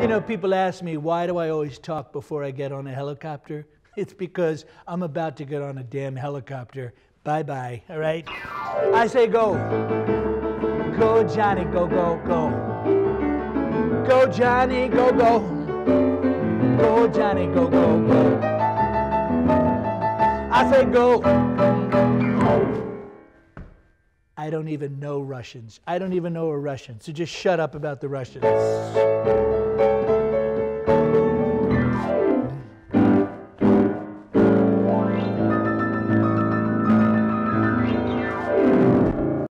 You know, uh-huh. people ask me, why do I always talk before I get on a helicopter? It's because I'm about to get on a damn helicopter. Bye bye, all right? I say go. Go, Johnny, go, go, go. Go, Johnny, go, go. Go, Johnny, go, go, go. I say go. I don't even know Russians. I don't even know a Russian. So just shut up about the Russians.